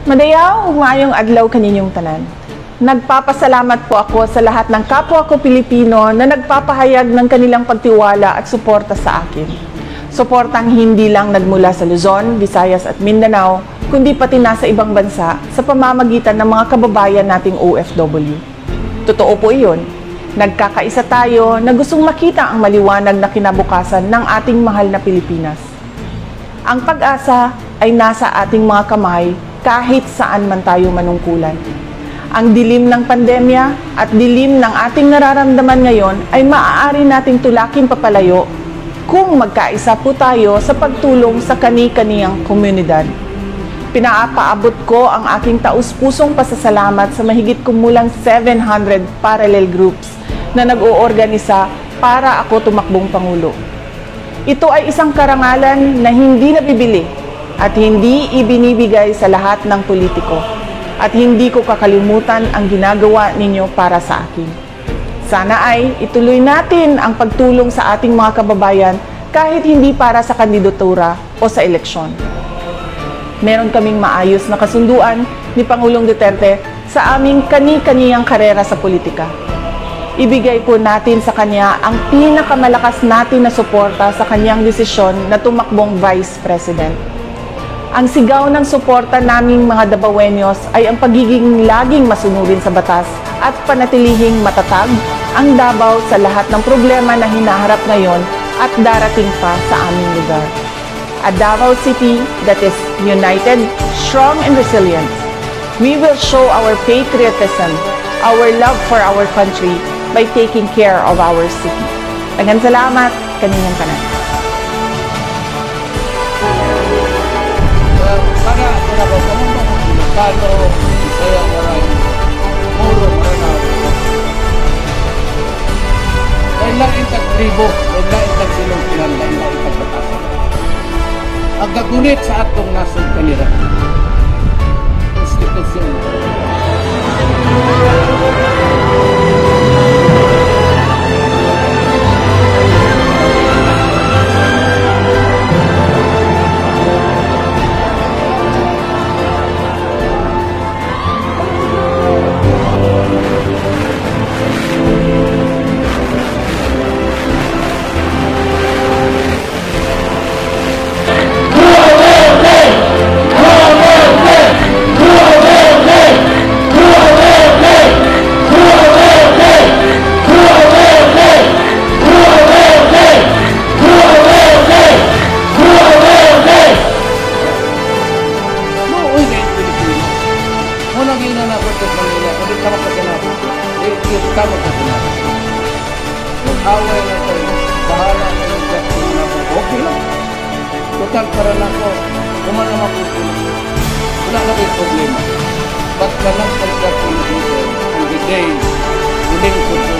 Madayaw, umayong adlaw kaninyong tanan. Nagpapasalamat po ako sa lahat ng kapwa ko Pilipino na nagpapahayag ng kanilang pagtiwala at suporta sa akin. Suportang hindi lang nagmula sa Luzon, Visayas at Mindanao, kundi pati nasa ibang bansa sa pamamagitan ng mga kababayan nating OFW. Totoo po iyon. Nagkakaisa tayo na gustong makita ang maliwanag na kinabukasan ng ating mahal na Pilipinas. Ang pag-asa ay nasa ating mga kamay kahit saan man tayo manungkulan. Ang dilim ng pandemya at dilim ng ating nararamdaman ngayon ay maaari nating tulakin papalayo kung magkaisa po tayo sa pagtulong sa kani-kaniyang komunidad. Pinaapaabot ko ang aking taus-pusong pasasalamat sa mahigit kumulang 700 parallel groups na nag-oorganisa para ako tumakbong Pangulo. Ito ay isang karangalan na hindi nabibili at hindi ibinibigay sa lahat ng politiko at hindi ko kakalimutan ang ginagawa ninyo para sa akin. Sana ay ituloy natin ang pagtulong sa ating mga kababayan kahit hindi para sa kandidatura o sa eleksyon. Meron kaming maayos na kasunduan ni Pangulong Duterte sa aming kani-kaniyang karera sa politika. Ibigay po natin sa kanya ang pinakamalakas natin na suporta sa kanyang desisyon na tumakbong Vice President. Ang sigaw ng suporta naming mga Dabawenyos ay ang pagiging laging masunurin sa batas at panatilihing matatag ang Davao sa lahat ng problema na hinaharap ngayon at darating pa sa aming lugar. A Davao City that is united, strong and resilient. We will show our patriotism, our love for our country by taking care of our city. Daghang salamat kaninyong tanan. Tinabo ko mo Ilocano, Bisaya, Waray, Moro, Maranao. Dahil lang itag tribo, dahil lang itag silungkinan, dahil lang itag batasan. Ang gagunit sa atong nasong kanira. Muna gina na sa Manila, kung di ka makasanabi. Di ka makasanabi. Mag-away na tayo. Bahala na yung Justin na ko. Okay lang. Total para na ko. Kuman na makukulit. Wala na kayo problema. Ba't ka lang pagkakul dito? Ang day, huling ko